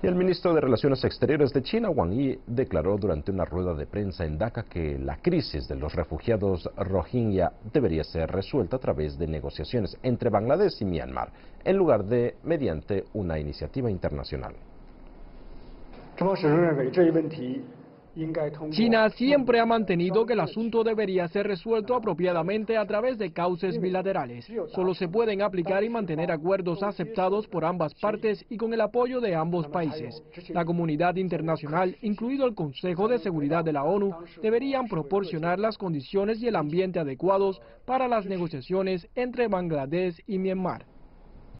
Y el ministro de Relaciones Exteriores de China, Wang Yi, declaró durante una rueda de prensa en Dhaka que la crisis de los refugiados rohingya debería ser resuelta a través de negociaciones entre Bangladesh y Myanmar, en lugar de mediante una iniciativa internacional. China siempre ha mantenido que el asunto debería ser resuelto apropiadamente a través de cauces bilaterales. Solo se pueden aplicar y mantener acuerdos aceptados por ambas partes y con el apoyo de ambos países. La comunidad internacional, incluido el Consejo de Seguridad de la ONU, deberían proporcionar las condiciones y el ambiente adecuados para las negociaciones entre Bangladesh y Myanmar.